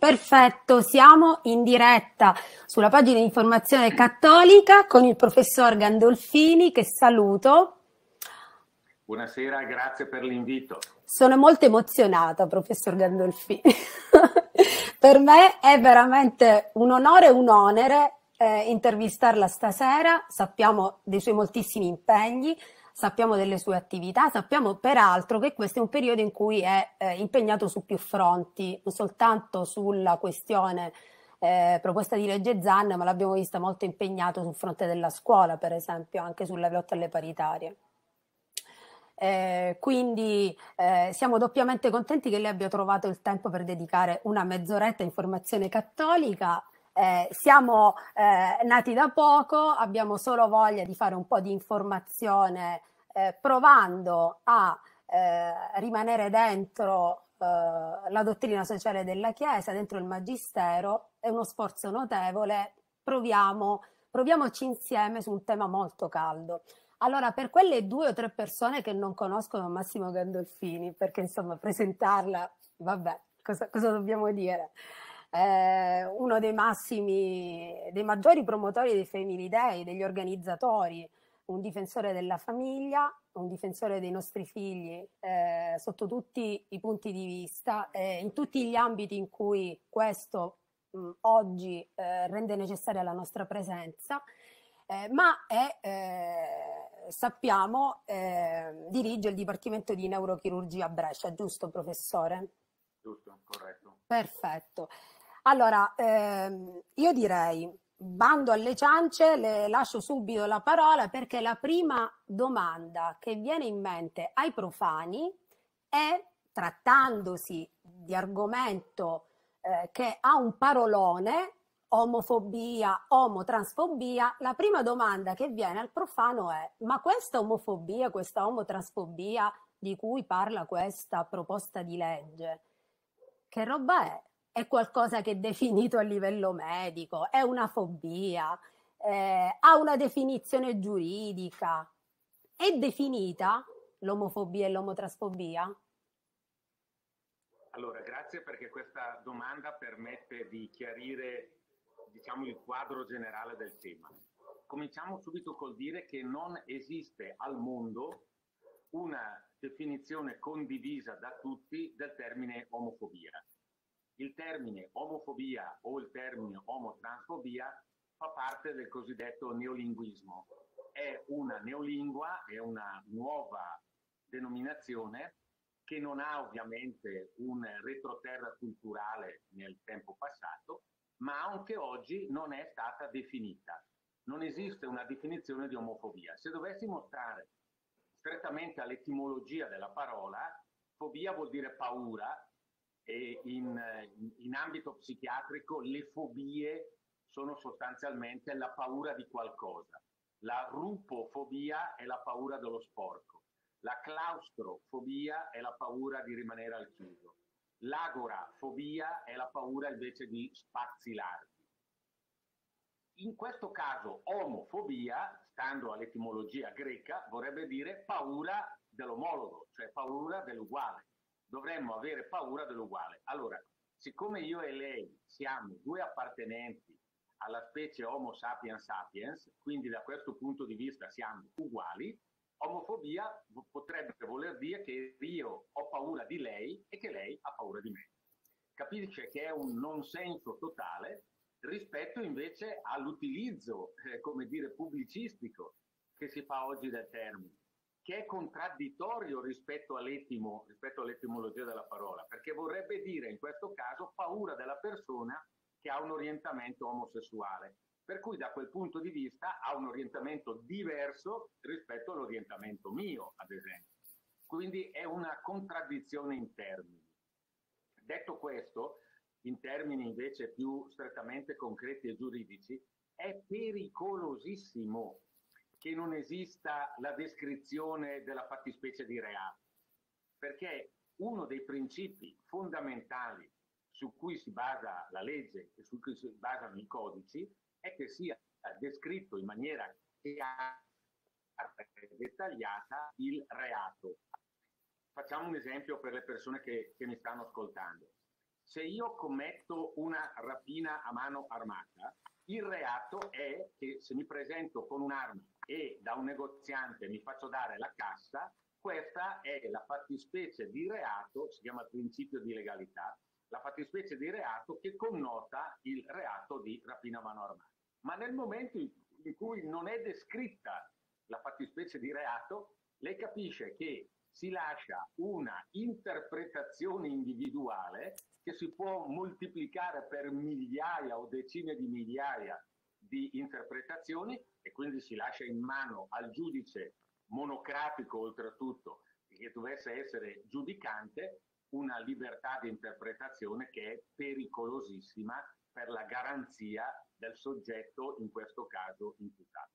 Perfetto, siamo in diretta sulla pagina di informazione cattolica con il professor Gandolfini che saluto. Buonasera, grazie per l'invito. Sono molto emozionata, professor Gandolfini. per me è veramente un onore e un onere eh, intervistarla stasera. Sappiamo dei suoi moltissimi impegni, sappiamo delle sue attività, sappiamo peraltro che questo è un periodo in cui è eh, impegnato su più fronti, non soltanto sulla questione eh, proposta di legge Zan, ma l'abbiamo vista molto impegnato sul fronte della scuola, per esempio, anche sulla lotta alle paritarie. Eh, quindi eh, siamo doppiamente contenti che lei abbia trovato il tempo per dedicare una mezz'oretta a informazione cattolica eh, siamo eh, nati da poco, abbiamo solo voglia di fare un po' di informazione eh, provando a eh, rimanere dentro eh, la dottrina sociale della Chiesa, dentro il Magistero, è uno sforzo notevole, proviamo, proviamoci insieme su un tema molto caldo. Allora, per quelle due o tre persone che non conoscono Massimo Gandolfini, perché insomma presentarla, vabbè, cosa, cosa dobbiamo dire? Eh, uno dei massimi, dei maggiori promotori dei Family Day, degli organizzatori, un difensore della famiglia, un difensore dei nostri figli eh, sotto tutti i punti di vista, eh, in tutti gli ambiti in cui questo mh, oggi eh, rende necessaria la nostra presenza, eh, ma è, eh, sappiamo eh, dirige il Dipartimento di Neurochirurgia a Brescia, giusto professore? Giusto, corretto. Perfetto. Allora, ehm, io direi bando alle ciance, le lascio subito la parola perché la prima domanda che viene in mente ai profani è, trattandosi di argomento eh, che ha un parolone, omofobia, omotransfobia, la prima domanda che viene al profano è ma questa omofobia, questa omotransfobia di cui parla questa proposta di legge, che roba è? È qualcosa che è definito a livello medico, è una fobia, eh, ha una definizione giuridica. È definita l'omofobia e l'omotrasfobia? Allora, grazie perché questa domanda permette di chiarire diciamo, il quadro generale del tema. Cominciamo subito col dire che non esiste al mondo una definizione condivisa da tutti del termine omofobia il termine omofobia o il termine omotransfobia fa parte del cosiddetto neolinguismo. È una neolingua, è una nuova denominazione che non ha ovviamente un retroterra culturale nel tempo passato, ma anche oggi non è stata definita. Non esiste una definizione di omofobia. Se dovessimo stare strettamente all'etimologia della parola, fobia vuol dire paura, in, in ambito psichiatrico le fobie sono sostanzialmente la paura di qualcosa. La rupofobia è la paura dello sporco. La claustrofobia è la paura di rimanere al chiuso. L'agorafobia è la paura invece di spazi larghi. In questo caso omofobia, stando all'etimologia greca, vorrebbe dire paura dell'omologo, cioè paura dell'uguale dovremmo avere paura dell'uguale. Allora, siccome io e lei siamo due appartenenti alla specie Homo sapiens sapiens, quindi da questo punto di vista siamo uguali, omofobia potrebbe voler dire che io ho paura di lei e che lei ha paura di me. Capisce che è un non senso totale rispetto invece all'utilizzo, eh, come dire, pubblicistico che si fa oggi del termine che è contraddittorio rispetto, all'etimo, rispetto all'etimologia della parola, perché vorrebbe dire in questo caso paura della persona che ha un orientamento omosessuale, per cui da quel punto di vista ha un orientamento diverso rispetto all'orientamento mio, ad esempio. Quindi è una contraddizione in termini. Detto questo, in termini invece più strettamente concreti e giuridici, è pericolosissimo che non esista la descrizione della fattispecie di reato, perché uno dei principi fondamentali su cui si basa la legge e su cui si basano i codici è che sia descritto in maniera chiara e dettagliata il reato. Facciamo un esempio per le persone che, che mi stanno ascoltando. se io commetto una rapina a mano armata, il reato è che se mi presento con un'arma e da un negoziante mi faccio dare la cassa, questa è la fattispecie di reato, si chiama principio di legalità, la fattispecie di reato che connota il reato di rapina mano armata. Ma nel momento in cui non è descritta la fattispecie di reato, lei capisce che si lascia una interpretazione individuale che si può moltiplicare per migliaia o decine di migliaia di interpretazioni e quindi si lascia in mano al giudice monocratico oltretutto che dovesse essere giudicante una libertà di interpretazione che è pericolosissima per la garanzia del soggetto, in questo caso imputato.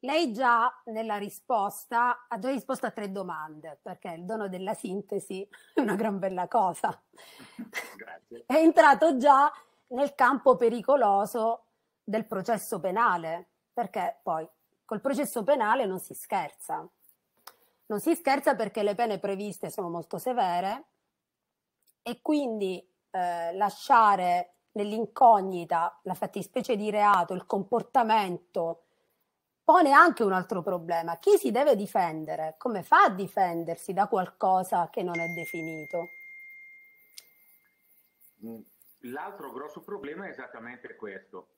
Lei già nella risposta ha già risposto a tre domande, perché il dono della sintesi è una gran bella cosa. Grazie. È entrato già nel campo pericoloso del processo penale, perché poi col processo penale non si scherza. Non si scherza perché le pene previste sono molto severe e quindi eh, lasciare nell'incognita la fattispecie di reato, il comportamento pone anche un altro problema. Chi si deve difendere? Come fa a difendersi da qualcosa che non è definito? L'altro grosso problema è esattamente questo.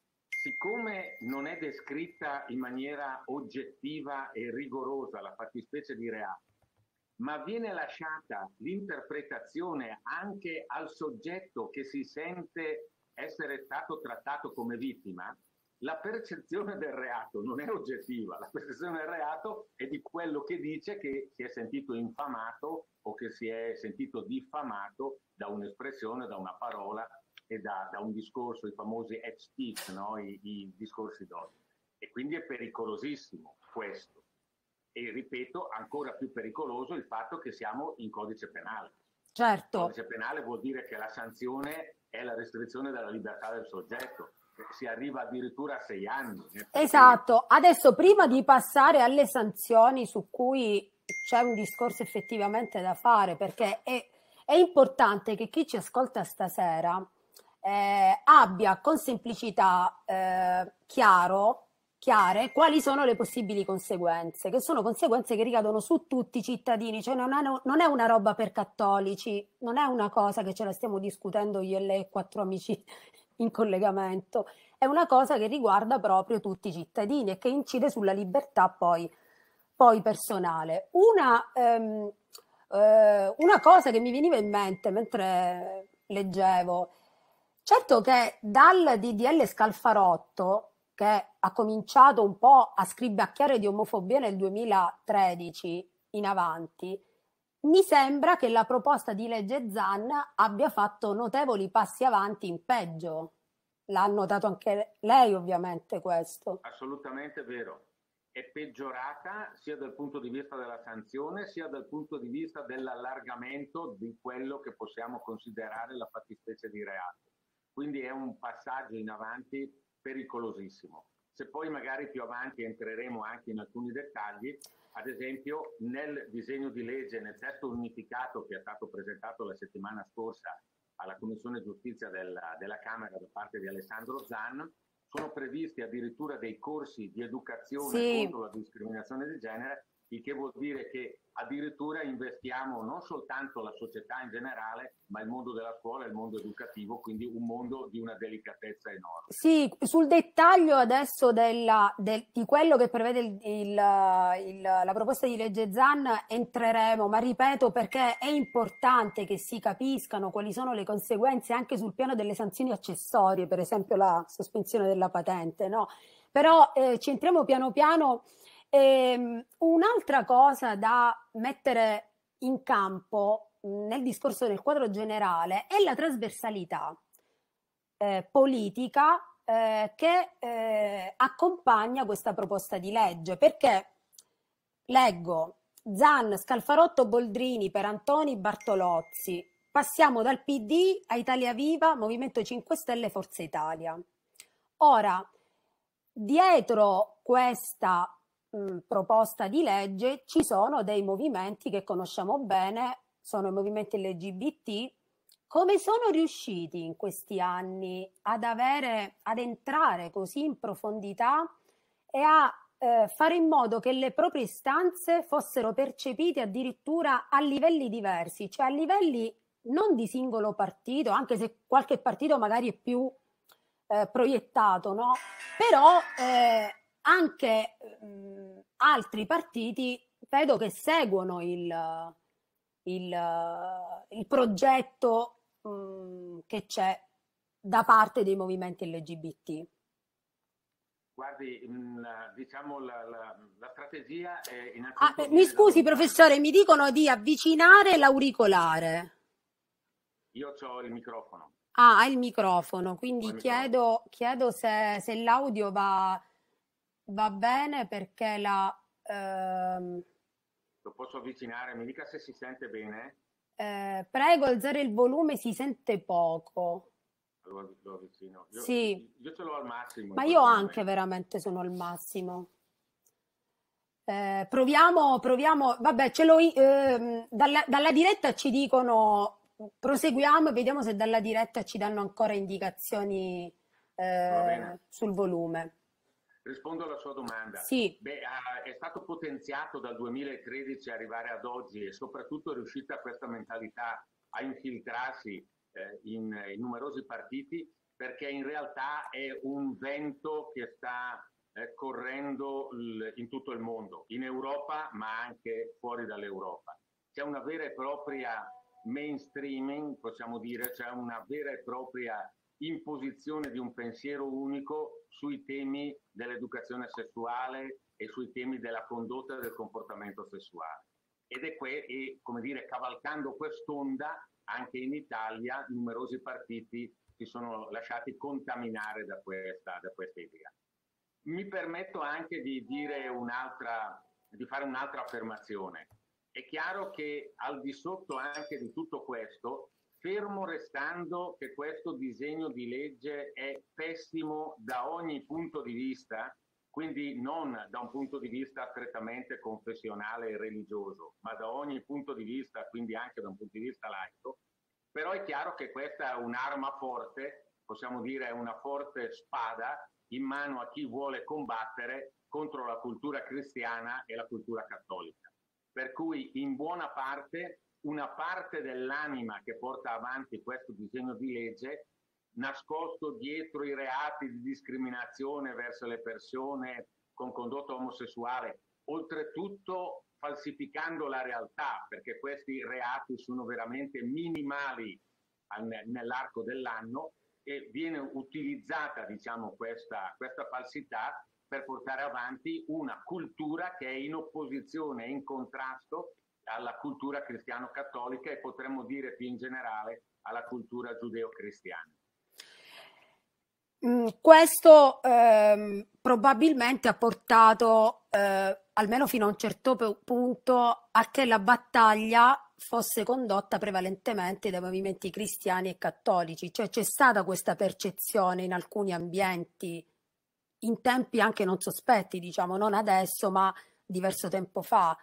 Siccome non è descritta in maniera oggettiva e rigorosa la fattispecie di reato, ma viene lasciata l'interpretazione anche al soggetto che si sente essere stato trattato come vittima, la percezione del reato non è oggettiva, la percezione del reato è di quello che dice che si è sentito infamato o che si è sentito diffamato da un'espressione, da una parola e da, da un discorso, i famosi head speech, no? I, i discorsi d'odio. E quindi è pericolosissimo questo. E ripeto, ancora più pericoloso il fatto che siamo in codice penale. Certo. Il codice penale vuol dire che la sanzione è la restrizione della libertà del soggetto si arriva addirittura a sei anni. Esatto, adesso prima di passare alle sanzioni su cui c'è un discorso effettivamente da fare, perché è, è importante che chi ci ascolta stasera eh, abbia con semplicità eh, chiaro chiare quali sono le possibili conseguenze, che sono conseguenze che ricadono su tutti i cittadini, cioè non è, non è, una roba per cattolici, non è una cosa che ce la stiamo discutendo io e lei quattro amici in collegamento, è una cosa che riguarda proprio tutti i cittadini e che incide sulla libertà poi, poi personale. Una, ehm, eh, una cosa che mi veniva in mente mentre leggevo, certo che dal DDL Scalfarotto, che ha cominciato un po' a scribacchiare di omofobia nel 2013 in avanti, mi sembra che la proposta di legge Zan abbia fatto notevoli passi avanti in peggio. L'ha notato anche lei, ovviamente, questo. Assolutamente vero. È peggiorata sia dal punto di vista della sanzione, sia dal punto di vista dell'allargamento di quello che possiamo considerare la fattispecie di reato. Quindi è un passaggio in avanti pericolosissimo. Se poi magari più avanti entreremo anche in alcuni dettagli, ad esempio, nel disegno di legge, nel testo unificato che è stato presentato la settimana scorsa alla Commissione Giustizia della, della Camera da parte di Alessandro Zan, sono previsti addirittura dei corsi di educazione sì. contro la discriminazione di genere il che vuol dire che addirittura investiamo non soltanto la società in generale, ma il mondo della scuola e il mondo educativo, quindi un mondo di una delicatezza enorme. Sì, sul dettaglio adesso della, del, di quello che prevede il, il, il, la proposta di legge Zan entreremo, ma ripeto perché è importante che si capiscano quali sono le conseguenze anche sul piano delle sanzioni accessorie, per esempio la sospensione della patente, no? Però eh, ci entriamo piano piano e, ehm, un'altra cosa da mettere in campo nel discorso del quadro generale è la trasversalità eh, politica eh, che eh, accompagna questa proposta di legge, perché? Leggo Zan, Scalfarotto, Boldrini per Antoni Bartolozzi, passiamo dal PD a Italia Viva, Movimento 5 Stelle, Forza Italia. Ora, dietro questa mh, proposta di legge ci sono dei movimenti che conosciamo bene, sono i movimenti LGBT come sono riusciti in questi anni ad avere, ad entrare così in profondità e a eh, fare in modo che le proprie istanze fossero percepite addirittura a livelli diversi, cioè a livelli non di singolo partito, anche se qualche partito magari è più eh, proiettato, no? Però eh, anche mh, altri partiti vedo che seguono il, il, il progetto mh, che c'è da parte dei movimenti LGBT. Guardi, diciamo la, la, la, strategia è innanzitutto... Ah, mi scusi professore, mi dicono di avvicinare l'auricolare. Io ho il microfono. Ah, hai il microfono, quindi il chiedo, microfono. chiedo se, se, l'audio va, va, bene perché la... Ehm... Lo posso avvicinare? Mi dica se si sente bene. Eh, prego, alzare il volume, si sente poco. Lo, lo avvicino. Io, sì. Io ce l'ho al massimo. Ma io anche veramente sono al massimo. Eh, proviamo, proviamo, vabbè, ce l'ho, eh, dalla, dalla diretta ci dicono proseguiamo e vediamo se dalla diretta ci danno ancora indicazioni eh, sul volume. Rispondo alla sua domanda. Sì. Beh, è stato potenziato dal 2013 arrivare ad oggi e soprattutto è riuscita questa mentalità a infiltrarsi eh, in, in, numerosi partiti perché in realtà è un vento che sta eh, correndo l- in tutto il mondo, in Europa ma anche fuori dall'Europa. C'è una vera e propria mainstreaming, possiamo dire, cioè una vera e propria imposizione di un pensiero unico sui temi dell'educazione sessuale e sui temi della condotta e del comportamento sessuale. Ed è, que- come dire, cavalcando quest'onda, anche in Italia numerosi partiti si sono lasciati contaminare da questa, da questa idea. Mi permetto anche di di fare un'altra affermazione. È chiaro che al di sotto anche di tutto questo, fermo restando che questo disegno di legge è pessimo da ogni punto di vista, quindi non da un punto di vista strettamente confessionale e religioso, ma da ogni punto di vista, quindi anche da un punto di vista laico, però è chiaro che questa è un'arma forte, possiamo dire una forte spada in mano a chi vuole combattere contro la cultura cristiana e la cultura cattolica. Per cui in buona parte una parte dell'anima che porta avanti questo disegno di legge, nascosto dietro i reati di discriminazione verso le persone con condotta omosessuale, oltretutto falsificando la realtà, perché questi reati sono veramente minimali nell'arco dell'anno e viene utilizzata diciamo, questa, questa falsità per portare avanti una cultura che è in opposizione in contrasto alla cultura cristiano-cattolica e potremmo dire più in generale alla cultura giudeo-cristiana. Mm, questo ehm, probabilmente ha portato, eh, almeno fino a un certo punto, a che la battaglia fosse condotta prevalentemente dai movimenti cristiani e cattolici, cioè c'è stata questa percezione in alcuni ambienti in tempi anche non sospetti, diciamo, non adesso, ma diverso tempo fa,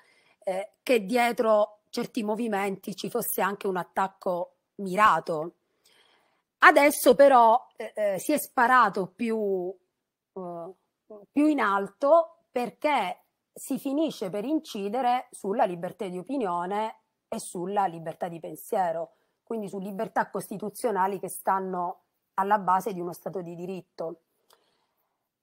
eh, che dietro certi movimenti ci fosse anche un attacco mirato. Adesso però eh, eh si è sparato più, eh, più in alto perché si finisce per incidere sulla libertà di opinione e sulla libertà di pensiero, quindi su libertà costituzionali che stanno alla base di uno Stato di diritto.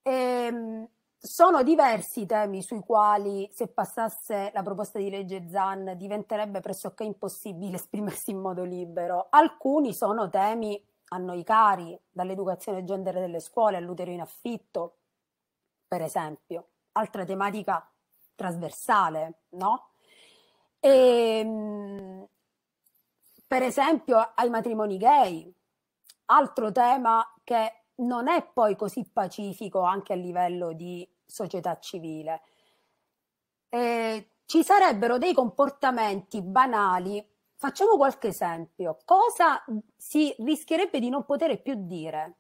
E, ehm, sono diversi i temi sui quali, se passasse la proposta di legge Zan, diventerebbe pressoché impossibile esprimersi in modo libero. Alcuni sono temi a noi cari, dall'educazione gender delle scuole all'utero in affitto, per esempio. Altra tematica trasversale, no? E, ehm, per esempio ai matrimoni gay, altro tema che non è poi così pacifico anche a livello di società civile. Eh, ci sarebbero dei comportamenti banali. Facciamo qualche esempio. Cosa si rischierebbe di non poter più dire?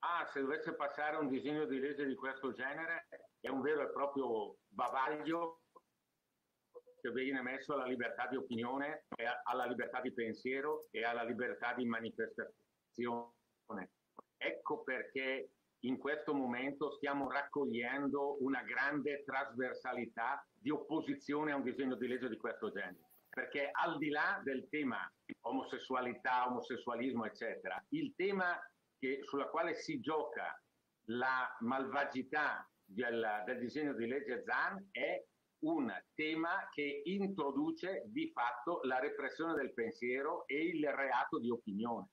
Ah, se dovesse passare un disegno di legge di questo genere, è un vero e proprio bavaglio che viene messo alla libertà di opinione, alla libertà di pensiero e alla libertà di manifestazione. Ecco perché in questo momento stiamo raccogliendo una grande trasversalità di opposizione a un disegno di legge di questo genere. Perché al di là del tema omosessualità, omosessualismo, eccetera, il tema che, sulla quale si gioca la malvagità del, del disegno di legge ZAN è un tema che introduce di fatto la repressione del pensiero e il reato di opinione,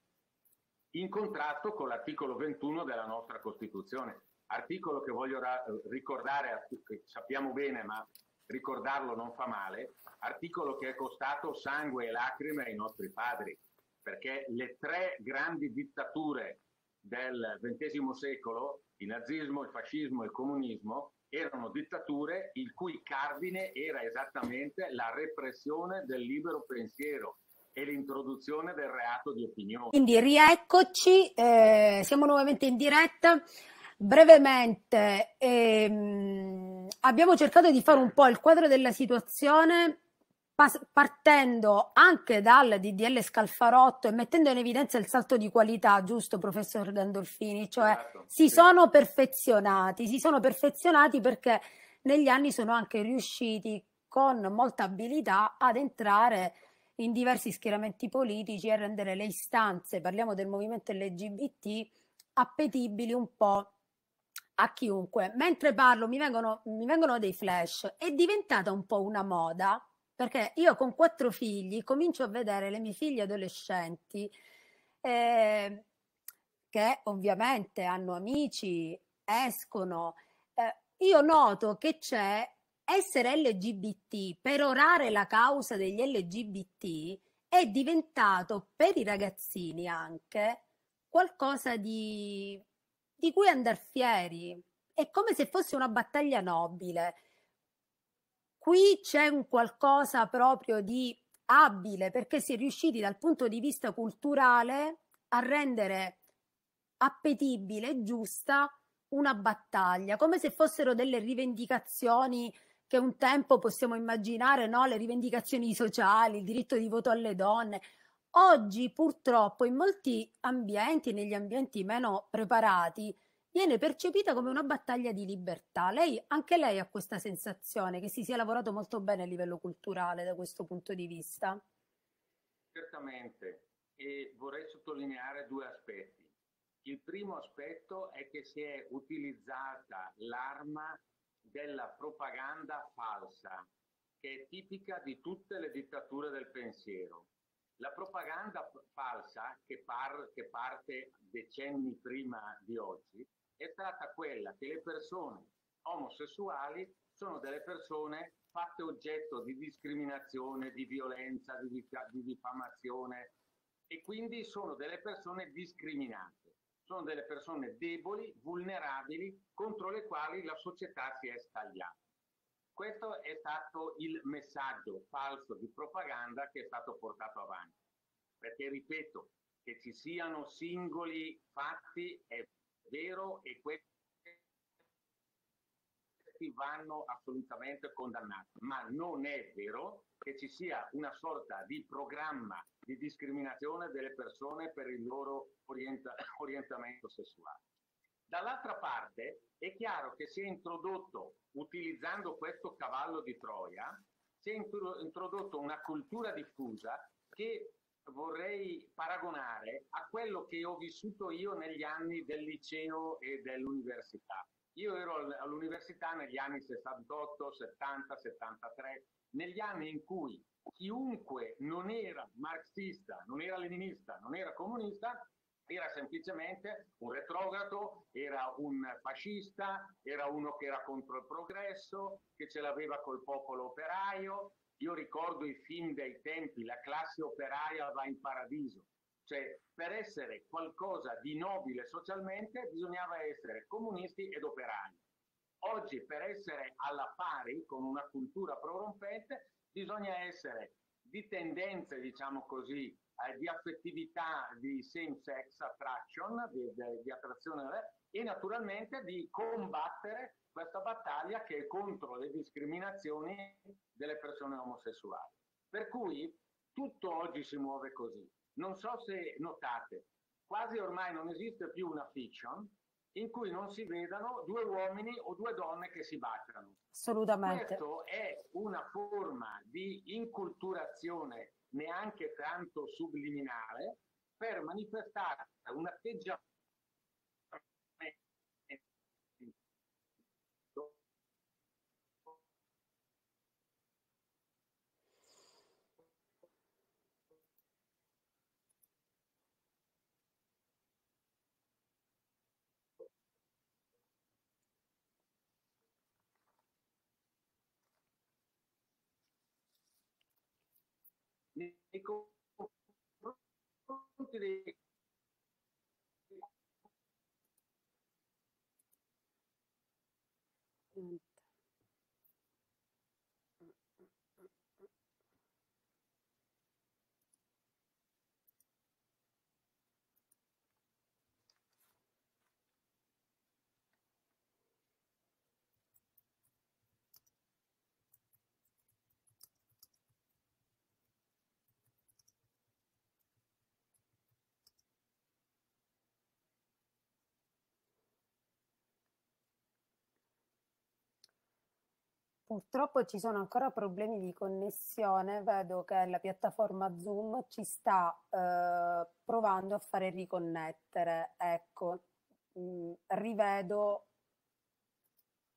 in contrasto con l'articolo 21 della nostra Costituzione, articolo che voglio ra- ricordare, tutti, sappiamo bene, ma ricordarlo non fa male, articolo che è costato sangue e lacrime ai nostri padri, perché le tre grandi dittature del XX secolo, il nazismo, il fascismo e il comunismo, erano dittature il cui cardine era esattamente la repressione del libero pensiero e l'introduzione del reato di opinione. Quindi rieccoci, eh, siamo nuovamente in diretta. Brevemente, ehm, abbiamo cercato di fare un po' il quadro della situazione partendo anche dal DDL Scalfarotto e mettendo in evidenza il salto di qualità, giusto professor Gandolfini? Cioè esatto, si sì. sono perfezionati, si sono perfezionati perché negli anni sono anche riusciti con molta abilità ad entrare in diversi schieramenti politici e rendere le istanze, parliamo del movimento LGBT, appetibili un po' a chiunque. Mentre parlo mi vengono, mi vengono dei flash, è diventata un po' una moda perché io con quattro figli comincio a vedere le mie figlie adolescenti eh, che ovviamente hanno amici, escono. Eh, io noto che c'è essere LGBT, perorare la causa degli LGBT è diventato per i ragazzini anche qualcosa di, di cui andare fieri. È come se fosse una battaglia nobile Qui c'è un qualcosa proprio di abile perché si è riusciti dal punto di vista culturale a rendere appetibile e giusta una battaglia, come se fossero delle rivendicazioni che un tempo possiamo immaginare, no? le rivendicazioni sociali, il diritto di voto alle donne. Oggi purtroppo in molti ambienti, negli ambienti meno preparati, viene percepita come una battaglia di libertà. Lei, anche lei ha questa sensazione che si sia lavorato molto bene a livello culturale da questo punto di vista? Certamente, e vorrei sottolineare due aspetti. Il primo aspetto è che si è utilizzata l'arma della propaganda falsa, che è tipica di tutte le dittature del pensiero. La propaganda falsa, che, par- che parte decenni prima di oggi, è stata quella che le persone omosessuali sono delle persone fatte oggetto di discriminazione, di violenza, di, di diffamazione e quindi sono delle persone discriminate, sono delle persone deboli, vulnerabili, contro le quali la società si è stagliata. Questo è stato il messaggio falso di propaganda che è stato portato avanti. Perché, ripeto, che ci siano singoli fatti è vero e questi vanno assolutamente condannati, ma non è vero che ci sia una sorta di programma di discriminazione delle persone per il loro orienta- orientamento sessuale. Dall'altra parte è chiaro che si è introdotto, utilizzando questo cavallo di Troia, si è introdotto una cultura diffusa che vorrei paragonare a quello che ho vissuto io negli anni del liceo e dell'università. Io ero all'università negli anni 68, 70, 73, negli anni in cui chiunque non era marxista, non era leninista, non era comunista, era semplicemente un retrogrado, era un fascista, era uno che era contro il progresso, che ce l'aveva col popolo operaio, io ricordo i film dei tempi, la classe operaia va in paradiso. Cioè, per essere qualcosa di nobile socialmente bisognava essere comunisti ed operai. Oggi, per essere alla pari con una cultura prorompente, bisogna essere di tendenze, diciamo così, eh, di affettività, di same-sex attraction, di, di, di attrazione, e naturalmente di combattere questa battaglia che è contro le discriminazioni delle persone omosessuali. Per cui tutto oggi si muove così. Non so se notate, quasi ormai non esiste più una fiction in cui non si vedano due uomini o due donne che si baciano. Assolutamente. Questo è una forma di inculturazione neanche tanto subliminale per manifestare un atteggiamento nei confronti dei Purtroppo ci sono ancora problemi di connessione, vedo che la piattaforma Zoom ci sta eh, provando a fare riconnettere. Ecco, mh, mm, rivedo,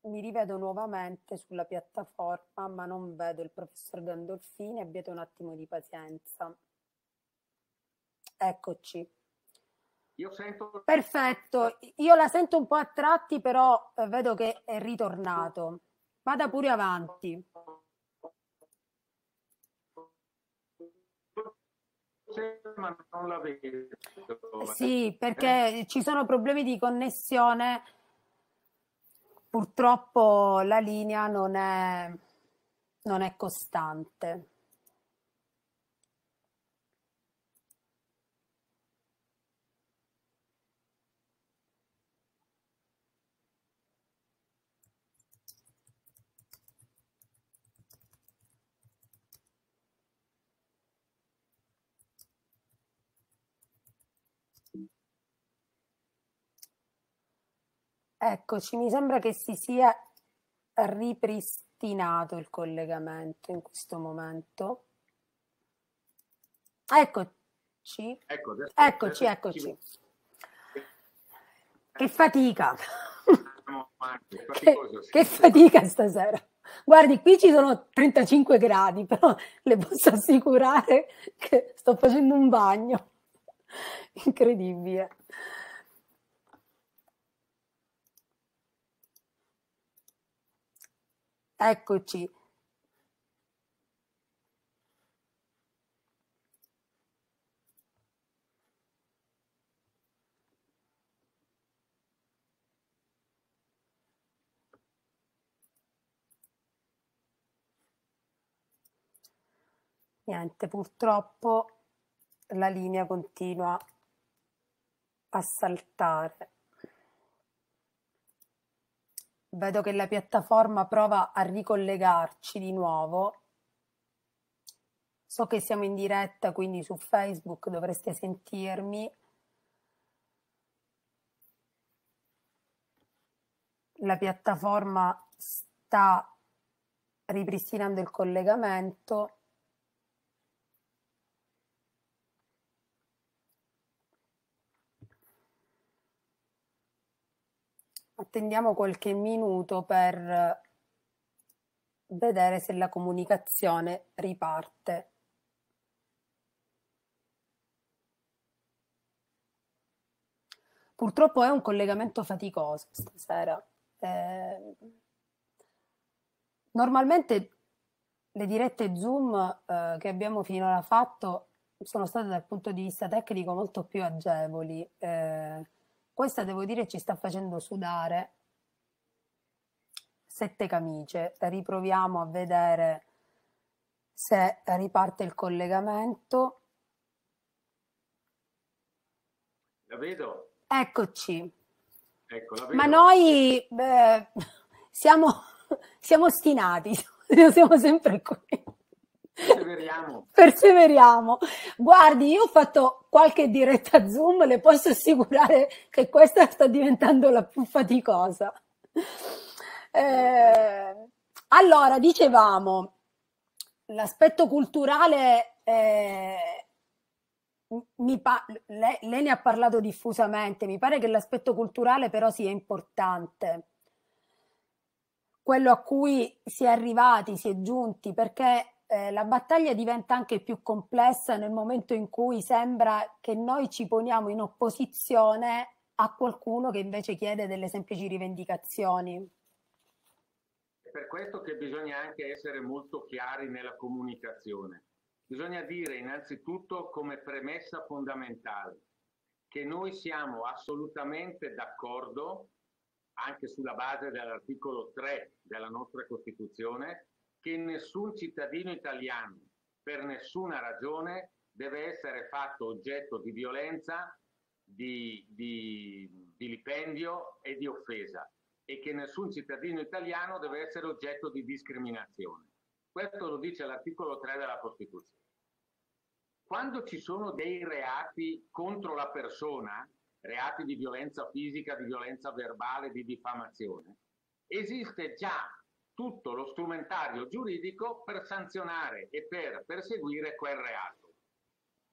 mi rivedo nuovamente sulla piattaforma, ma non vedo il professor Gandolfini, abbiate un attimo di pazienza. Eccoci. Io sento... Perfetto, io la sento un po' a tratti, però eh, vedo che è ritornato. Vada pure avanti. Ma non la vedo. Sì, perché ci sono problemi di connessione. Purtroppo la linea non è, non è costante. Eccoci, mi sembra che si sia ripristinato il collegamento in questo momento. Eccoci. Ecco, adesso, eccoci, adesso eccoci. Ci... Che fatica. che, che fatica stasera. Guardi, qui ci sono 35 gradi, però le posso assicurare che sto facendo un bagno. Incredibile. Eccoci. Niente, purtroppo la linea continua a saltare. Vedo che la piattaforma prova a ricollegarci di nuovo. So che siamo in diretta, quindi su Facebook dovreste sentirmi. La piattaforma sta ripristinando il collegamento. Attendiamo qualche minuto per vedere se la comunicazione riparte. Purtroppo è un collegamento faticoso stasera. Eh, normalmente le dirette Zoom eh, che abbiamo finora fatto sono state dal punto di vista tecnico molto più agevoli. Eh, questa devo dire ci sta facendo sudare sette camicie. Riproviamo a vedere se riparte il collegamento. La vedo. Eccoci. Ecco, la vedo. Ma noi beh, siamo, siamo ostinati, siamo sempre qui. Perseveriamo. Perseveriamo. Guardi, io ho fatto qualche diretta Zoom, le posso assicurare che questa sta diventando la più faticosa. Eh, allora, dicevamo, l'aspetto culturale, eh, pa- lei, lei ne ha parlato diffusamente, mi pare che l'aspetto culturale però sia importante quello a cui si è arrivati, si è giunti, perché eh, la battaglia diventa anche più complessa nel momento in cui sembra che noi ci poniamo in opposizione a qualcuno che invece chiede delle semplici rivendicazioni. È per questo che bisogna anche essere molto chiari nella comunicazione. Bisogna dire innanzitutto come premessa fondamentale che noi siamo assolutamente d'accordo, anche sulla base dell'articolo 3 della nostra Costituzione, che nessun cittadino italiano, per nessuna ragione, deve essere fatto oggetto di violenza, di, di, di vilipendio e di offesa e che nessun cittadino italiano deve essere oggetto di discriminazione. Questo lo dice l'articolo 3 della Costituzione. Quando ci sono dei reati contro la persona, reati di violenza fisica, di violenza verbale, di diffamazione, esiste già tutto lo strumentario giuridico per sanzionare e per perseguire quel reato.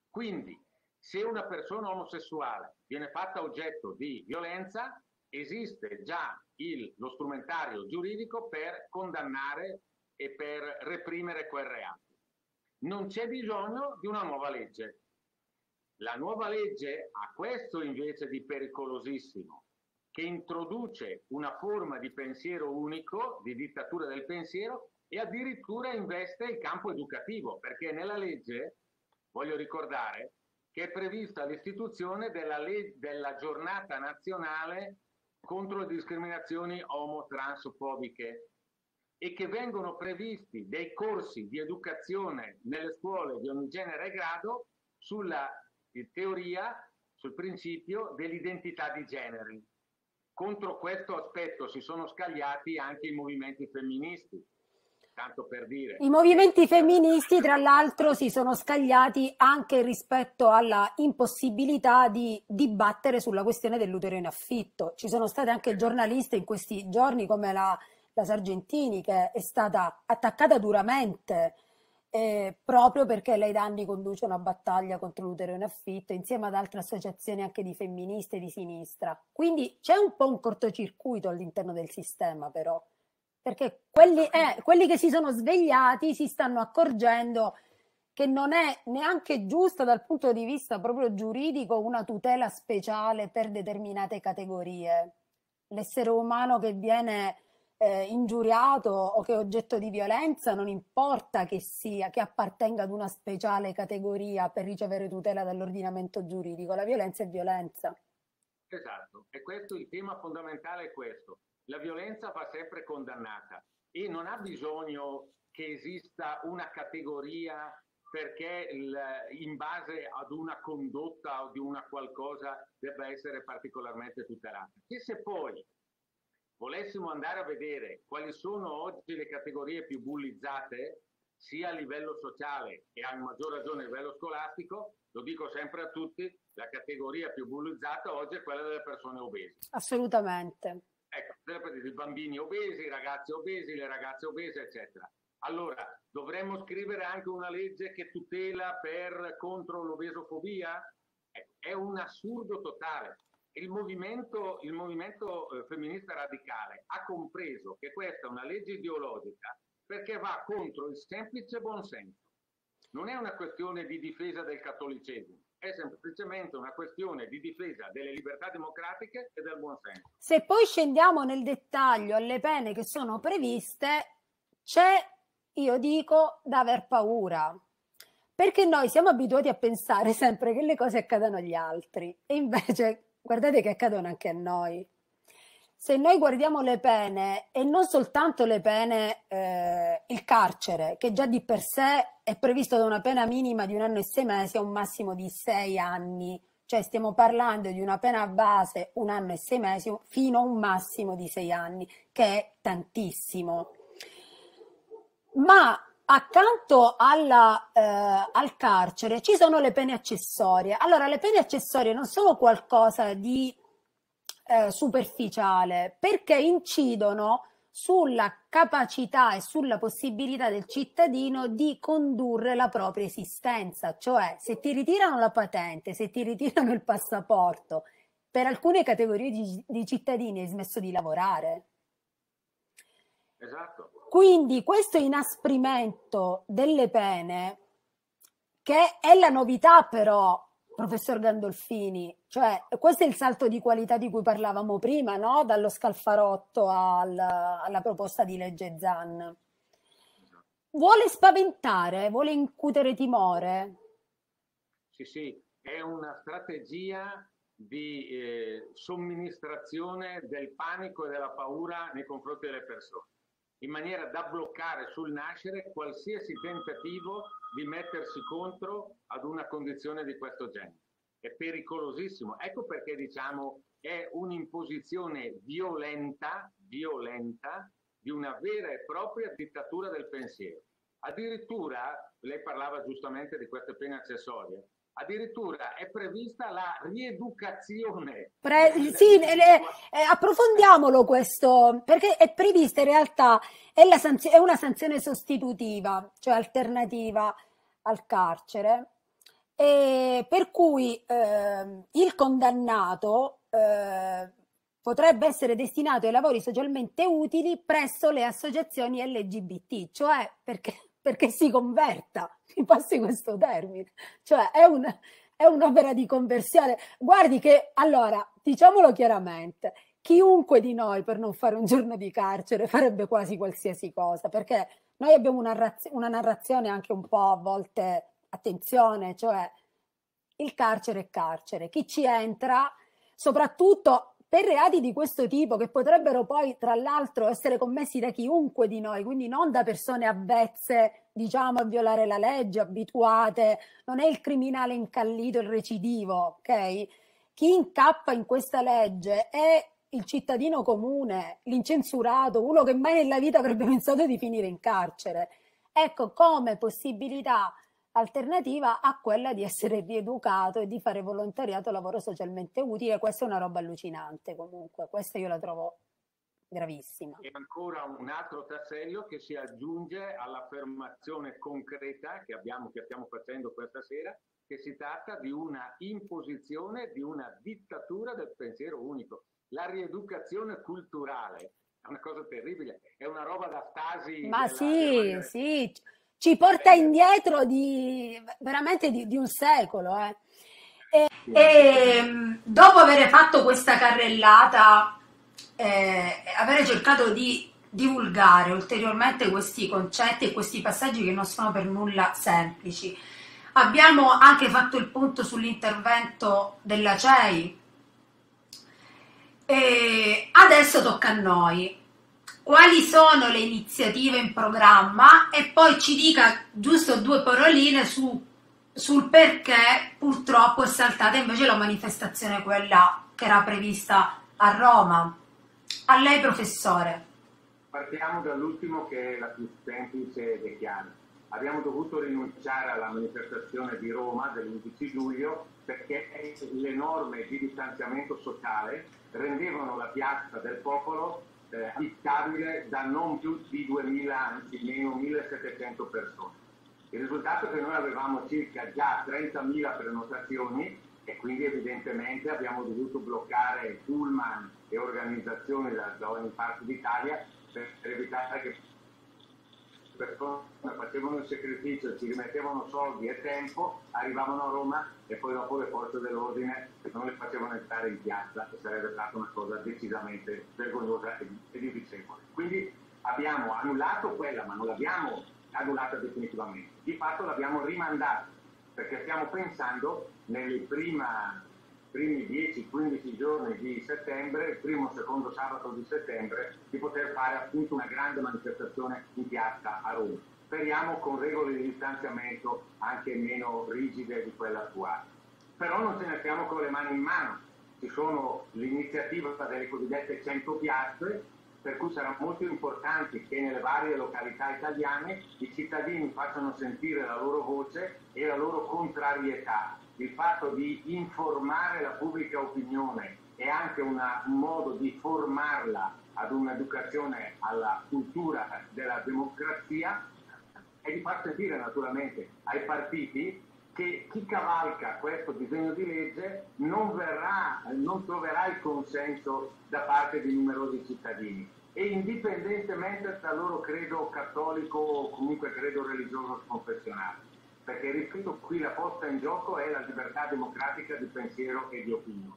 Quindi, se una persona omosessuale viene fatta oggetto di violenza, esiste già il, lo strumentario giuridico per condannare e per reprimere quel reato. Non c'è bisogno di una nuova legge. La nuova legge ha questo invece di pericolosissimo, che introduce una forma di pensiero unico, di dittatura del pensiero, e addirittura investe il campo educativo, perché nella legge, voglio ricordare, che è prevista l'istituzione della, della giornata nazionale contro le discriminazioni omo-transfobiche e che vengono previsti dei corsi di educazione nelle scuole di ogni genere e grado sulla teoria, sul principio dell'identità di genere. Contro questo aspetto si sono scagliati anche i movimenti femministi, tanto per dire. I movimenti femministi, tra l'altro, si sono scagliati anche rispetto alla impossibilità di dibattere sulla questione dell'utero in affitto. Ci sono state anche giornaliste in questi giorni come la, la Sargentini che è stata attaccata duramente eh, proprio perché lei da anni conduce una battaglia contro l'utero in affitto insieme ad altre associazioni anche di femministe di sinistra. Quindi c'è un po' un cortocircuito all'interno del sistema però, perché quelli, eh, quelli che si sono svegliati si stanno accorgendo che non è neanche giusta dal punto di vista proprio giuridico una tutela speciale per determinate categorie. L'essere umano che viene eh, ingiuriato o che è oggetto di violenza, non importa che sia, che appartenga ad una speciale categoria per ricevere tutela dall'ordinamento giuridico, la violenza è violenza. Esatto, e questo il tema fondamentale è questo. La violenza va sempre condannata e non ha bisogno che esista una categoria perché il, in base ad una condotta o di una qualcosa debba essere particolarmente tutelata. E se poi volessimo andare a vedere quali sono oggi le categorie più bullizzate, sia a livello sociale e a maggior ragione a livello scolastico, lo dico sempre a tutti, la categoria più bullizzata oggi è quella delle persone obese. Assolutamente. Ecco, i bambini obesi, i ragazzi obesi, le ragazze obese, eccetera. Allora, dovremmo scrivere anche una legge che tutela per contro l'obesofobia? Ecco, è un assurdo totale il movimento, il movimento eh, femminista radicale ha compreso che questa è una legge ideologica perché va contro il semplice buonsenso. Non è una questione di difesa del cattolicesimo, è semplicemente una questione di difesa delle libertà democratiche e del buonsenso. Se poi scendiamo nel dettaglio alle pene che sono previste, c'è, io dico, da aver paura. Perché noi siamo abituati a pensare sempre che le cose accadano agli altri e invece guardate che accadono anche a noi. se noi guardiamo le pene e non soltanto le pene, eh, il carcere, che già di per sé è previsto da una pena minima di un anno e sei mesi a un massimo di sei anni, cioè stiamo parlando di una pena base un anno e sei mesi fino a un massimo di sei anni, che è tantissimo. Ma accanto alla, eh, al carcere ci sono le pene accessorie. Allora, le pene accessorie non sono qualcosa di eh, superficiale perché incidono sulla capacità e sulla possibilità del cittadino di condurre la propria esistenza, cioè se ti ritirano la patente, se ti ritirano il passaporto, per alcune categorie di, di cittadini hai smesso di lavorare. Esatto. Quindi questo inasprimento delle pene, che è la novità però professor Gandolfini, cioè questo è il salto di qualità di cui parlavamo prima, no? dallo scalfarotto al, alla proposta di legge Zan. Vuole spaventare, vuole incutere timore? Sì, sì, è una strategia di eh, somministrazione del panico e della paura nei confronti delle persone, in maniera da bloccare sul nascere qualsiasi tentativo di mettersi contro ad una condizione di questo genere. È pericolosissimo. Ecco perché diciamo è un'imposizione violenta, violenta di una vera e propria dittatura del pensiero. Addirittura, lei parlava giustamente di queste pene accessorie, addirittura è prevista la rieducazione. Pre- sì, le, eh, approfondiamolo questo, perché è prevista in realtà, è, sanzio- è, una sanzione sostitutiva, cioè alternativa al carcere, per cui eh, il condannato eh, potrebbe essere destinato ai lavori socialmente utili presso le associazioni LGBT, cioè perché perché si converta, mi passi questo termine, cioè è, un, è un'opera di conversione. Guardi che, allora, diciamolo chiaramente, chiunque di noi per non fare un giorno di carcere farebbe quasi qualsiasi cosa, perché noi abbiamo una, raz- una narrazione anche un po' a volte, attenzione, cioè il carcere è carcere, chi ci entra, soprattutto per reati di questo tipo che potrebbero poi tra l'altro essere commessi da chiunque di noi, quindi non da persone avvezze diciamo a violare la legge, abituate, non è il criminale incallito, il recidivo, ok? Chi incappa in questa legge è il cittadino comune, l'incensurato, uno che mai nella vita avrebbe pensato di finire in carcere. Ecco come possibilità alternativa a quella di essere rieducato e di fare volontariato lavoro socialmente utile. Questa è una roba allucinante comunque, questa io la trovo gravissima. E ancora un altro tassello che si aggiunge all'affermazione concreta che, abbiamo, che stiamo facendo questa sera, che si tratta di una imposizione, di una dittatura del pensiero unico. La rieducazione culturale è una cosa terribile, è una roba da stasi. Ma sì, sì, ci porta indietro di veramente di, di un secolo. Eh. E, e, dopo aver fatto questa carrellata, eh, avere cercato di divulgare ulteriormente questi concetti e questi passaggi che non sono per nulla semplici. Abbiamo anche fatto il punto sull'intervento della CEI e adesso tocca a noi quali sono le iniziative in programma e poi ci dica giusto due paroline su, sul perché purtroppo è saltata invece la manifestazione quella che era prevista a Roma. A lei professore. Partiamo dall'ultimo che è la più semplice ed è chiara. Abbiamo dovuto rinunciare alla manifestazione di Roma dell'11 luglio perché le norme di distanziamento sociale rendevano la piazza del popolo eh, abitabile da non più di 2000, anzi meno 1700 persone. Il risultato è che noi avevamo circa già 30.000 prenotazioni e quindi evidentemente abbiamo dovuto bloccare pullman e organizzazioni da, da ogni parte d'Italia per, evitare che facevano il sacrificio, ci rimettevano soldi e tempo, arrivavano a Roma e poi dopo le forze dell'ordine non le facevano entrare in piazza e sarebbe stata una cosa decisamente vergognosa e, difficile. Quindi abbiamo annullato quella, ma non l'abbiamo annullata definitivamente. Di fatto l'abbiamo rimandata perché stiamo pensando nelle prima primi 10-15 giorni di settembre, il primo secondo sabato di settembre, di poter fare appunto una grande manifestazione in piazza a Roma. Speriamo con regole di distanziamento anche meno rigide di quella attuale. Però non ce ne stiamo con le mani in mano. Ci sono l'iniziativa delle cosiddette 100 piazze, per cui sarà molto importante che nelle varie località italiane i cittadini facciano sentire la loro voce e la loro contrarietà il fatto di informare la pubblica opinione è anche una, un modo di formarla ad un'educazione alla cultura della democrazia. E di far sentire naturalmente ai partiti che chi cavalca questo disegno di legge non, verrà, non troverà il consenso da parte di numerosi cittadini. E indipendentemente dal loro credo cattolico o comunque credo religioso confessionale perché ripeto qui la posta in gioco è la libertà democratica di pensiero e di opinione.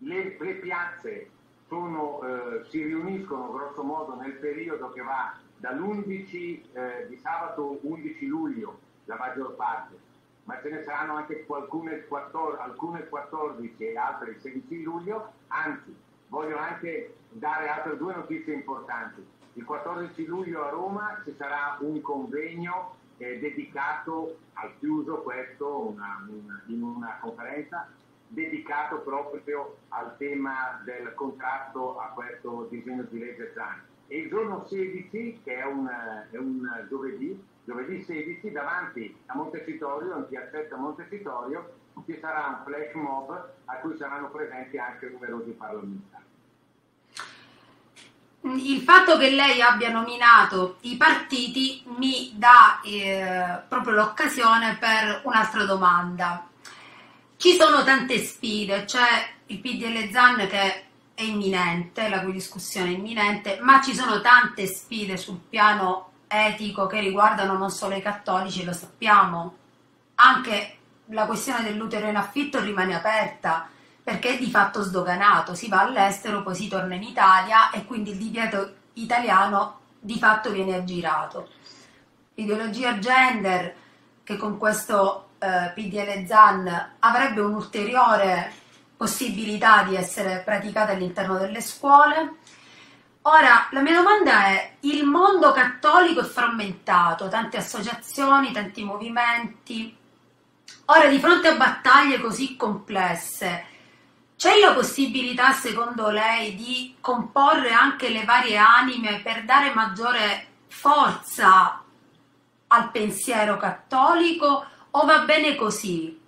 Le, le piazze sono, eh, si riuniscono grosso modo nel periodo che va dall'11 eh, di sabato 11 luglio, la maggior parte, ma ce ne saranno anche alcune 14, alcune 14 e altre il 16 luglio, anzi voglio anche dare altre due notizie importanti. Il 14 luglio a Roma ci sarà un convegno eh, dedicato al chiuso questo una, una, in una conferenza dedicato proprio al tema del contratto a questo disegno di legge Zan. E il giorno 16, che è un, è un giovedì, giovedì 16, davanti a Montecitorio, in piazzetta Montecitorio, ci sarà un flash mob a cui saranno presenti anche numerosi parlamentari il fatto che lei abbia nominato i partiti mi dà eh, proprio l'occasione per un'altra domanda. Ci sono tante sfide, c'è il PDL Zan che è imminente, la cui discussione è imminente, ma ci sono tante sfide sul piano etico che riguardano non solo i cattolici, lo sappiamo, anche la questione dell'utero in affitto rimane aperta perché è di fatto sdoganato, si va all'estero, poi si torna in Italia e quindi il divieto italiano di fatto viene aggirato. L'ideologia gender che con questo eh, PDL ZAN avrebbe un'ulteriore possibilità di essere praticata all'interno delle scuole. Ora, la mia domanda è, il mondo cattolico è frammentato, tante associazioni, tanti movimenti. Ora, di fronte a battaglie così complesse, c'è la possibilità, secondo lei, di comporre anche le varie anime per dare maggiore forza al pensiero cattolico o va bene così?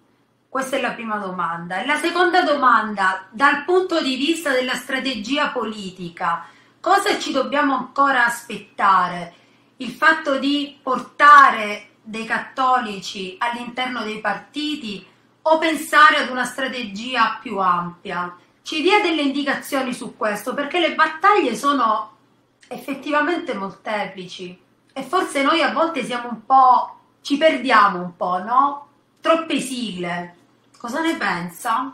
Questa è la prima domanda. E la seconda domanda, dal punto di vista della strategia politica, cosa ci dobbiamo ancora aspettare? Il fatto di portare dei cattolici all'interno dei partiti o pensare ad una strategia più ampia? Ci dia delle indicazioni su questo perché le battaglie sono effettivamente molteplici e forse noi a volte siamo un po' ci perdiamo un po', no? Troppe sigle. Cosa ne pensa?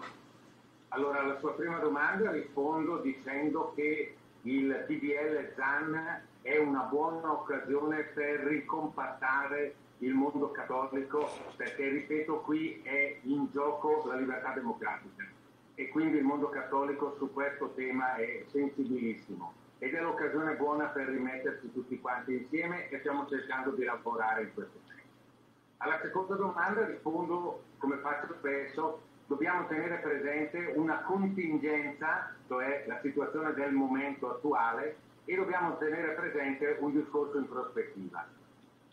Allora, alla sua prima domanda rispondo dicendo che il PDL ZAN è una buona occasione per ricompattare il mondo cattolico perché, ripeto, qui è in gioco la libertà democratica e quindi il mondo cattolico su questo tema è sensibilissimo ed è l'occasione buona per rimetterci tutti quanti insieme e stiamo cercando di lavorare in questo senso. Alla seconda domanda rispondo, come faccio spesso, dobbiamo tenere presente una contingenza, cioè la situazione del momento attuale, e dobbiamo tenere presente un discorso in prospettiva.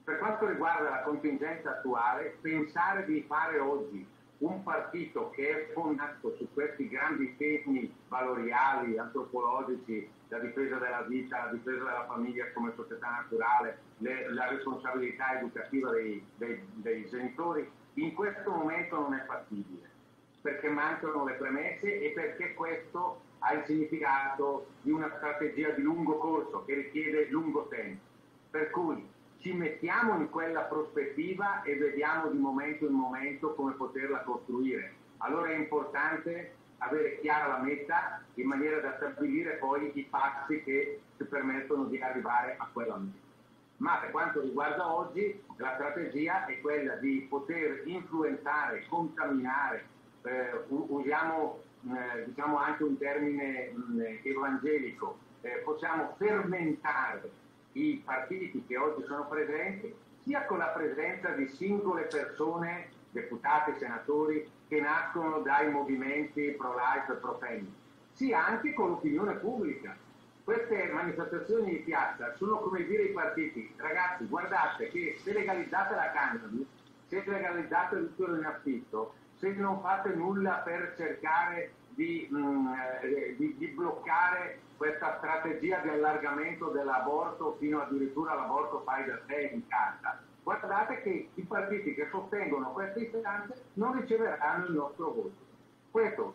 Per quanto riguarda la contingenza attuale, pensare di fare oggi un partito che è fondato su questi grandi temi valoriali, antropologici, la difesa della vita, la difesa della famiglia come società naturale, le, la responsabilità educativa dei, dei, dei genitori, in questo momento non è fattibile, perché mancano le premesse e perché questo ha il significato di una strategia di lungo corso che richiede lungo tempo. Per cui ci mettiamo in quella prospettiva e vediamo di momento in momento come poterla costruire. Allora è importante avere chiara la meta in maniera da stabilire poi i passi che ci permettono di arrivare a quella meta. Ma per quanto riguarda oggi, la strategia è quella di poter influenzare, contaminare eh, usiamo eh, diciamo anche un termine mh, evangelico, eh, possiamo fermentare i partiti che oggi sono presenti, sia con la presenza di singole persone, deputati, senatori, che nascono dai movimenti pro-life e pro-femmin, sia anche con l'opinione pubblica. Queste manifestazioni di piazza sono come dire ai partiti, ragazzi guardate che se legalizzate la cannabis, se legalizzate l'utero in affitto, se non fate nulla per cercare di, mh, mm, eh, di, di bloccare questa strategia di allargamento dell'aborto fino addirittura all'aborto fai da te in casa. Guardate che i partiti che sostengono queste istanze non riceveranno il nostro voto. Questo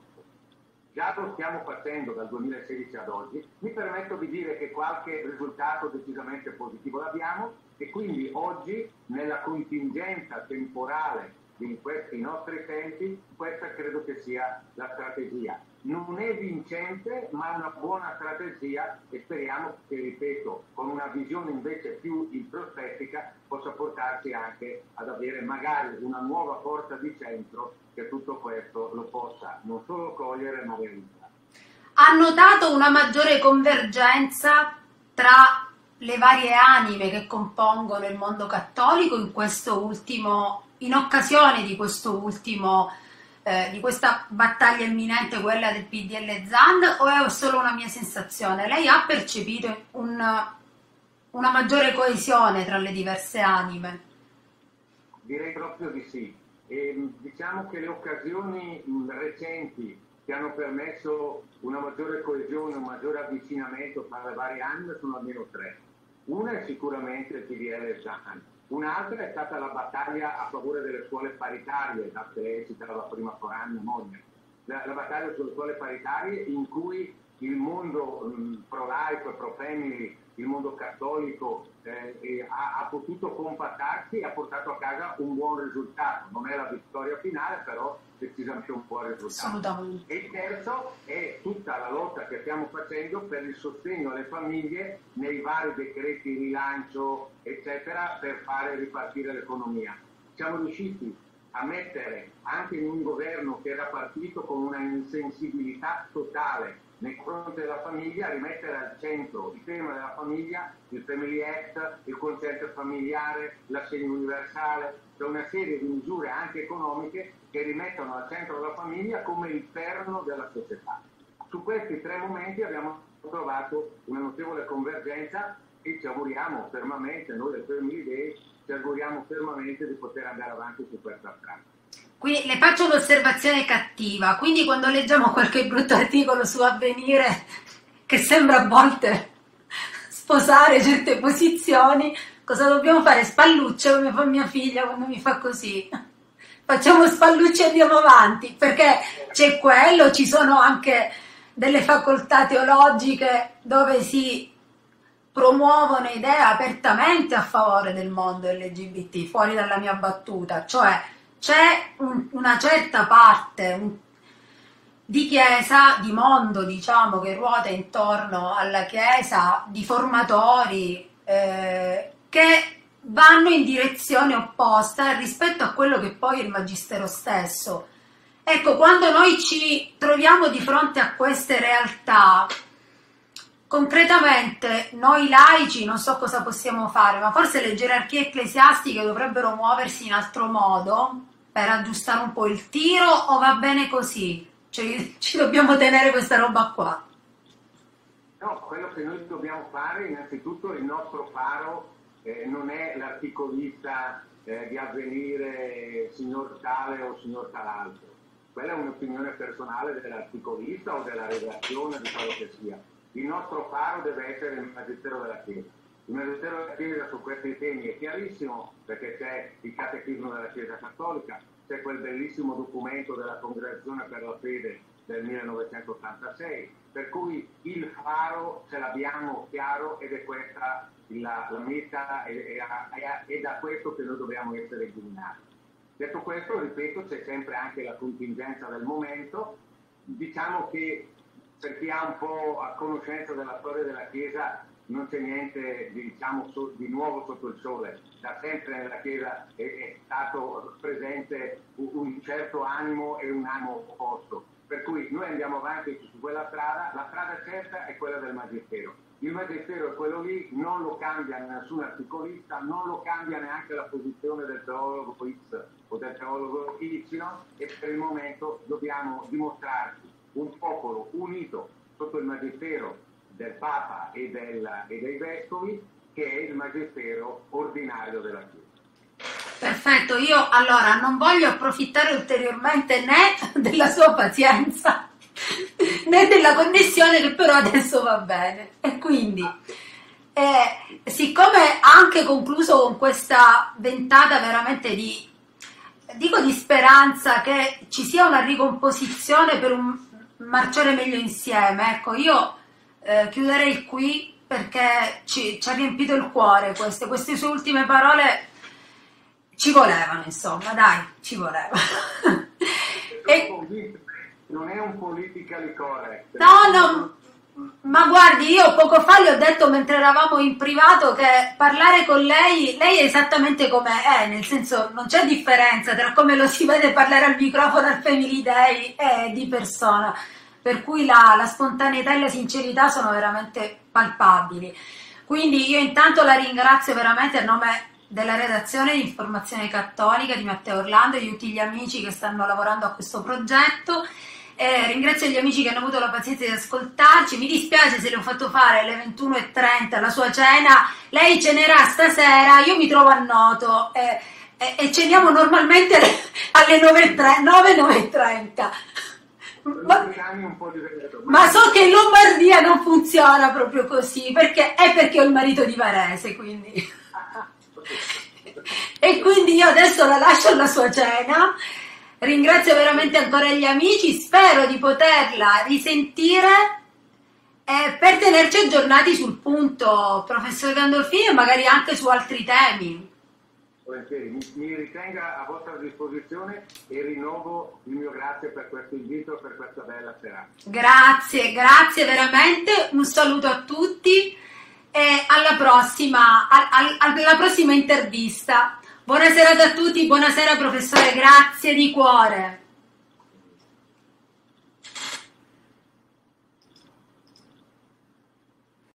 già lo stiamo facendo dal 2016 ad oggi. Mi permetto di dire che qualche risultato decisamente positivo l'abbiamo e quindi oggi nella contingenza temporale in questi nostri tempi, questa credo che sia la strategia. Non è vincente, ma è una buona strategia e speriamo che, ripeto, con una visione invece più in prospettica possa portarci anche ad avere magari una nuova forza di centro che tutto questo lo possa non solo cogliere ma realizzare. Ha notato una maggiore convergenza tra le varie anime che compongono il mondo cattolico in questo ultimo in occasione di questo ultimo eh, di questa battaglia imminente, quella del PDL Zand, o è solo una mia sensazione? Lei ha percepito un, una maggiore coesione tra le diverse anime? Direi proprio di sì. E, diciamo che le occasioni recenti che hanno permesso una maggiore coesione, un maggiore avvicinamento tra le varie anime sono almeno tre. Una è sicuramente il PDL Zand Un'altra è stata la battaglia a favore delle scuole paritarie, da che citava prima Coran Mogna, la, la, battaglia sulle scuole paritarie in cui il mondo pro-life, pro-family, il mondo cattolico eh, ha, ha, potuto compattarsi e ha portato a casa un buon risultato. Non è la vittoria finale, però decisamente un buon risultato. E il terzo è tutta la lotta che stiamo facendo per il sostegno alle famiglie nei vari decreti rilancio, eccetera, per fare ripartire l'economia. Siamo riusciti a mettere anche in un governo che era partito con una insensibilità totale nei confronti della famiglia, rimettere al centro il tema della famiglia, il Family Act, il concetto familiare, l'assegno universale, cioè una serie di misure anche economiche che rimettono al centro della famiglia come il perno della società. Su questi tre momenti abbiamo trovato una notevole convergenza e ci auguriamo fermamente, noi del Family Day, ci auguriamo fermamente di poter andare avanti su questa strada. Quindi le faccio un'osservazione cattiva, quindi quando leggiamo qualche brutto articolo su avvenire che sembra a volte sposare certe posizioni, cosa dobbiamo fare? Spallucce come fa mia figlia quando mi fa così. Facciamo spallucce e andiamo avanti, perché c'è quello, ci sono anche delle facoltà teologiche dove si promuovono idee apertamente a favore del mondo LGBT, fuori dalla mia battuta, cioè c'è un, una certa parte un, di chiesa, di mondo, diciamo, che ruota intorno alla chiesa, di formatori eh, che vanno in direzione opposta rispetto a quello che poi è il magistero stesso. Ecco, quando noi ci troviamo di fronte a queste realtà, concretamente noi laici non so cosa possiamo fare, ma forse le gerarchie ecclesiastiche dovrebbero muoversi in altro modo per aggiustare un po' il tiro o va bene così? Cioè, ci dobbiamo tenere questa roba qua? No, quello che noi dobbiamo fare, innanzitutto il nostro faro eh, non è l'articolista eh, di avvenire signor tale o signor tal'altro. Quella è un'opinione personale dell'articolista o della redazione, di quello che sia. Il nostro faro deve essere il Magistero della Chiesa il Ministero della Chiesa su questi temi è chiarissimo perché c'è il Catechismo della Chiesa Cattolica, c'è quel bellissimo documento della Congregazione per la Fede del 1986, per cui il faro ce l'abbiamo chiaro ed è questa la, la meta e da questo che noi dobbiamo essere illuminati. Detto questo, ripeto, c'è sempre anche la contingenza del momento, diciamo che per chi ha un po' a conoscenza della storia della Chiesa non c'è niente diciamo, di nuovo sotto il sole, da sempre nella Chiesa è, è stato presente un certo animo e un animo opposto. Per cui noi andiamo avanti su quella strada, la strada certa è quella del Magistero. Il Magistero è quello lì, non lo cambia nessun articolista, non lo cambia neanche la posizione del teologo X o del teologo Y e per il momento dobbiamo dimostrarci un popolo unito sotto il Magistero del Papa e, del, e dei Vescovi che è il Magistero ordinario della Chiesa. Perfetto, io allora non voglio approfittare ulteriormente né della sua pazienza né della connessione che però adesso va bene. E quindi, eh, siccome anche concluso con questa ventata veramente di, dico di speranza che ci sia una ricomposizione per un marciare meglio insieme, ecco, io eh, chiuderei qui perché ci, ci, ha riempito il cuore queste, queste sue ultime parole. Ci volevano insomma dai ci voleva e... non è un politically correct. No no ma guardi, io poco fa le ho detto mentre eravamo in privato che parlare con lei, lei è esattamente come è, nel senso non c'è differenza tra come lo si vede parlare al microfono al Family Day e di persona per cui la, la spontaneità e la sincerità sono veramente palpabili. Quindi io intanto la ringrazio veramente a nome della redazione di Informazione Cattolica di Matteo Orlando e di tutti gli amici che stanno lavorando a questo progetto. Eh, ringrazio gli amici che hanno avuto la pazienza di ascoltarci. Mi dispiace se le ho fatto fare alle 21.30 la sua cena. Lei cenerà stasera, io mi trovo a Noto eh, eh, e ceniamo normalmente alle 9.30. Ma, ma, so che in Lombardia non funziona proprio così, perché è perché ho il marito di Varese, quindi. e quindi io adesso la lascio alla sua cena. Ringrazio veramente ancora gli amici, spero di poterla risentire eh, per tenerci aggiornati sul punto, professor Gandolfini, e magari anche su altri temi volentieri, mi, mi, ritenga a vostra disposizione e rinnovo il mio grazie per questo invito e per questa bella serata. Grazie, grazie veramente, un saluto a tutti e alla prossima, alla prossima intervista. Buonasera a tutti, buonasera professore, grazie di cuore.